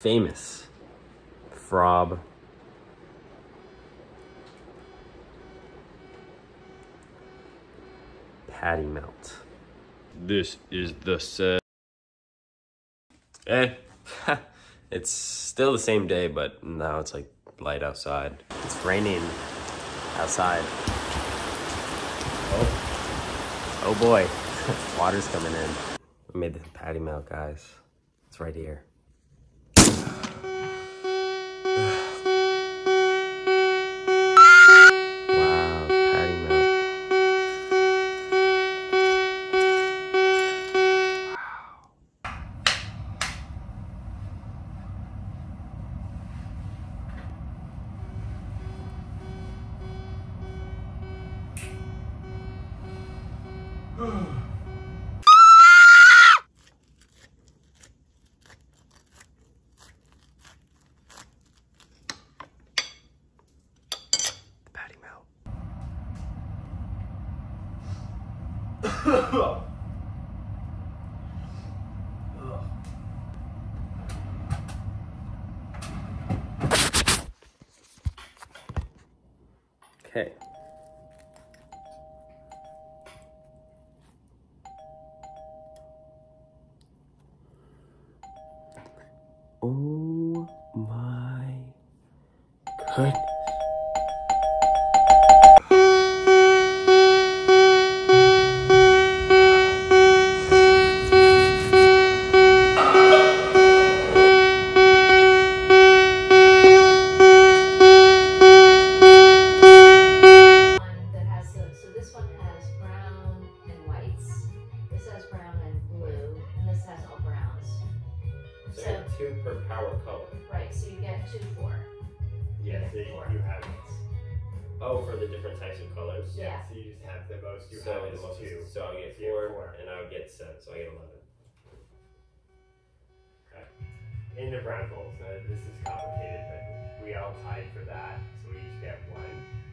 famous Frobb patty melt. This is the set. Eh, it's still the same day, but now it's like light outside. It's raining outside. Oh, oh boy, water's coming in. I made the patty melt, guys. It's right here. Okay. Oh my goodness. So So, two per power color. right, so you get two four. Yeah, so you, you have Oh, for the different types of colors. Yeah. So you just have the most you So have the is most, two. so I get Yeah, four, four. and I would get seven, so I get eleven. In the brown bowls. Now, this is complicated, but we all tied for that, so we each get one. Yeah.